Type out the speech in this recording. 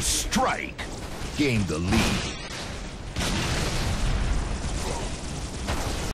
Strike. Gain the lead.